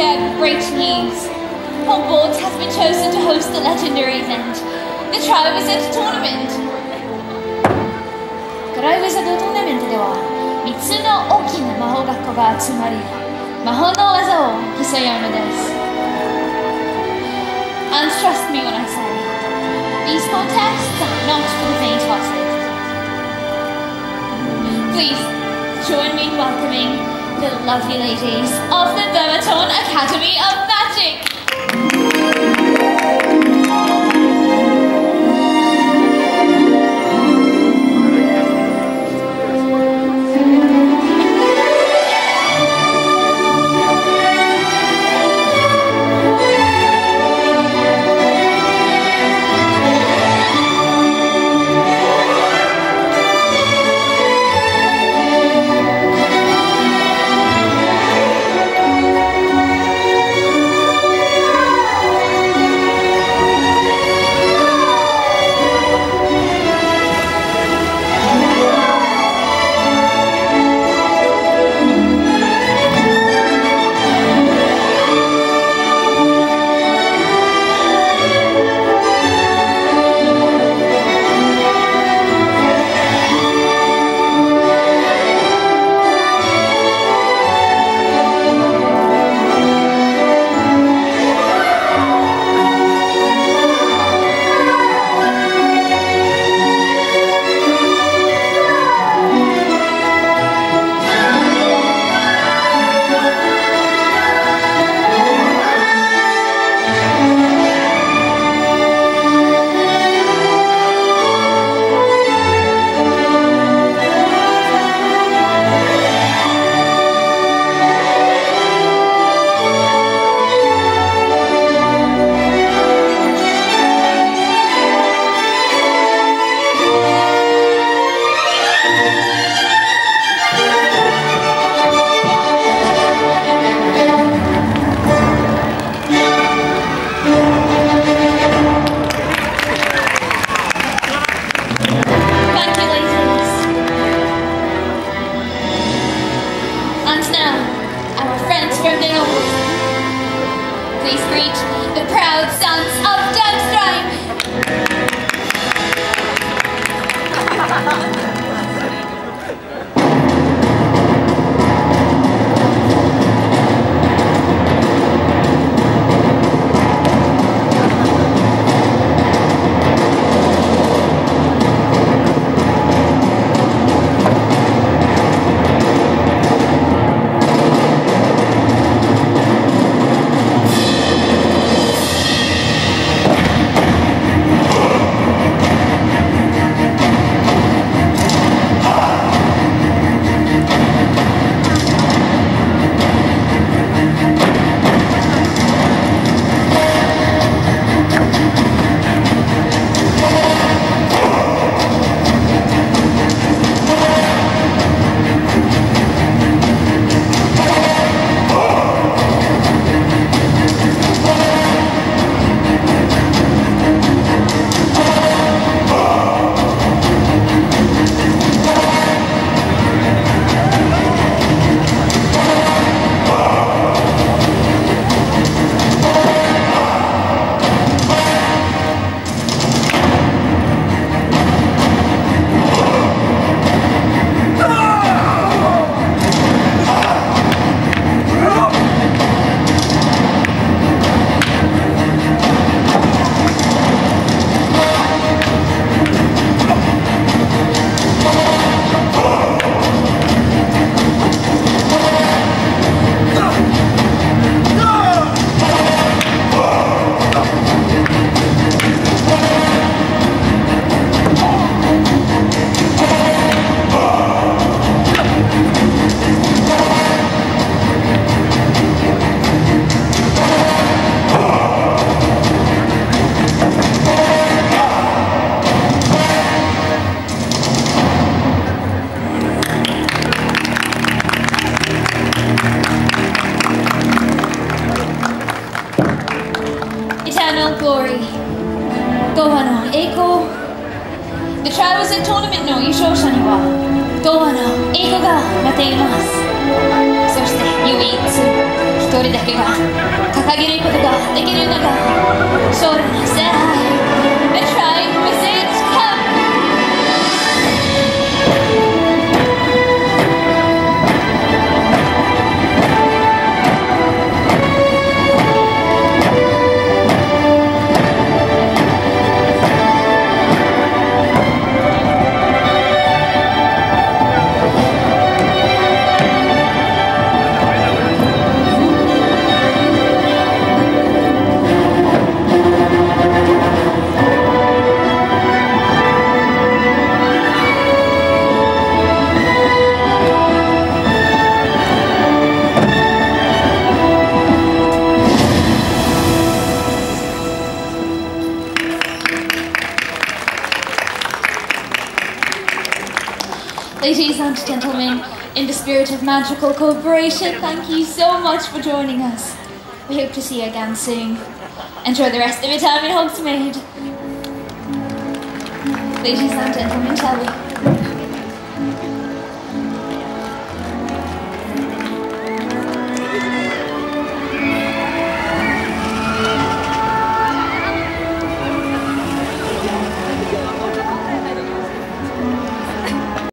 share great news. Our board has been chosen to host the legendary event, the Triwizard Tournament. トライウィザードトーナメントでは3つの大きな魔法学校が集まり魔法の技を競い合うのです And trust me when I say these contests are not for the faint-hearted Please join me in welcoming the lovely ladies of the Beauxbatons Academy of Magic Eternal glory. ゴー The Triwizard Tournament の優勝者にはゴーアの栄光が待っていますそして唯一一人だけが掲げることができるのが将来の世界 Ladies and gentlemen, in the spirit of magical cooperation, thank you so much for joining us. We hope to see you again soon. Enjoy the rest of your time in Hogsmeade. Ladies and gentlemen, shall we?